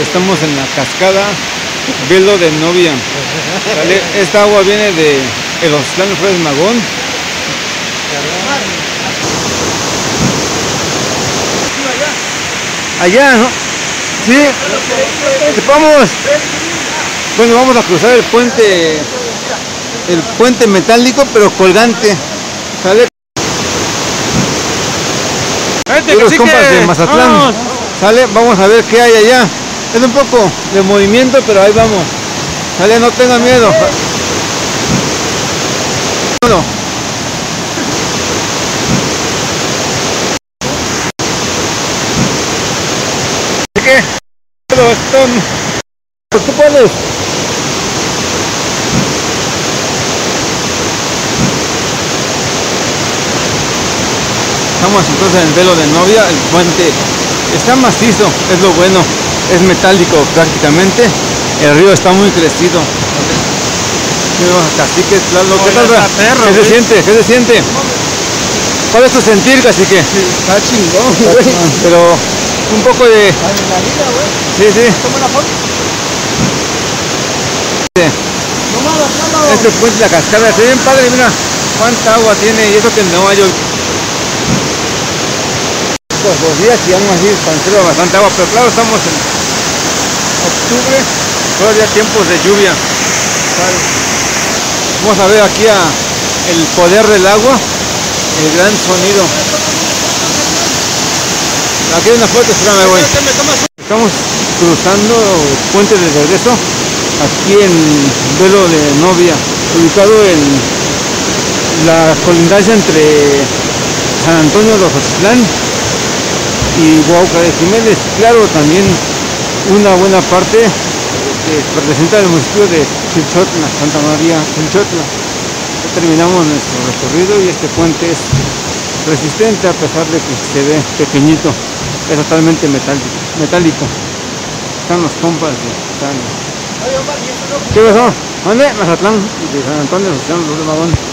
Estamos en la cascada Velo de Novia. Esta agua viene de el Hostlán Flores Magón. Allá, ¿no? Sí. Vamos. Bueno, vamos a cruzar el puente, el puente metálico, pero colgante. ¿Sale? Los compas de Mazatlán. Sale, vamos a ver qué hay allá. Es un poco de movimiento, pero ahí vamos. Sale, no tenga miedo. Bueno. ¿Qué? Tú puedes. Estamos entonces en el velo de novia, el puente está macizo, es lo bueno, es metálico prácticamente, el río está muy crecido. Cacique, Tlaloc, ¿qué tal? ¿Qué se siente? ¿Qué se siente? ¿Cuál es tu sentir, cacique? Está chingón, güey. Pero un poco de... Adrenalina, güey. Sí, sí. Toma una foto. Este puente, la cascada, se ve bien padre, mira cuánta agua tiene y eso que no hay pues los días y aún así conserva bastante agua, pero claro, estamos en octubre, todavía tiempos de lluvia. Vamos a ver aquí el poder del agua, el gran sonido. Aquí hay una foto, espérame, güey. Estamos cruzando puente de regreso aquí en Velo de Novia, ubicado en la colindancia entre San Antonio de Ojotitlán y Huauca de Jiménez. Claro, también una buena parte que representa el municipio de Chilchotla, Santa María Chilchotla. Ya terminamos nuestro recorrido y este puente es resistente a pesar de que se ve pequeñito, es totalmente metálico. metálico. Están los compas de San-. ¿Qué pasó? ¿Dónde? Mazatlán, de San Antonio, de San Luis Magón.